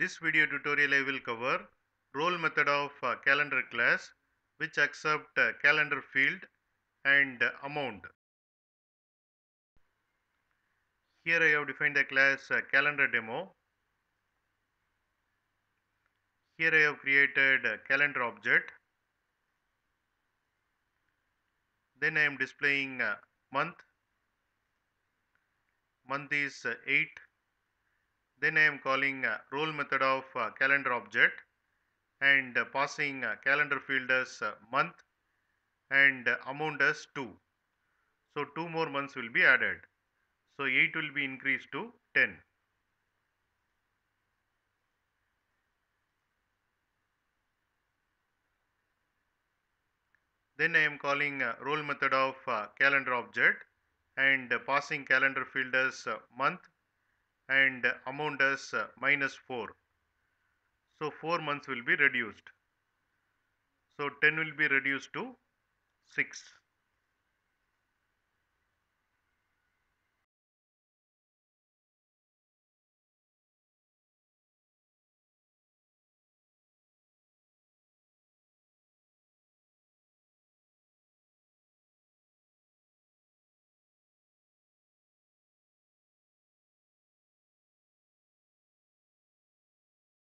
This video tutorial I will cover roll method of uh, calendar class which accept uh, calendar field and uh, amount. Here I have defined the class uh, calendar demo. Here I have created a calendar object. Then I am displaying uh, month. Month is uh, 8. Then I am calling uh, roll method of uh, calendar object and uh, passing uh, calendar field as uh, month and uh, amount as 2. So 2 more months will be added. So 8 will be increased to 10. Then I am calling roll method of calendar object and passing calendar field as month and amount as uh, minus 4. So 4 months will be reduced. So 10 will be reduced to 6.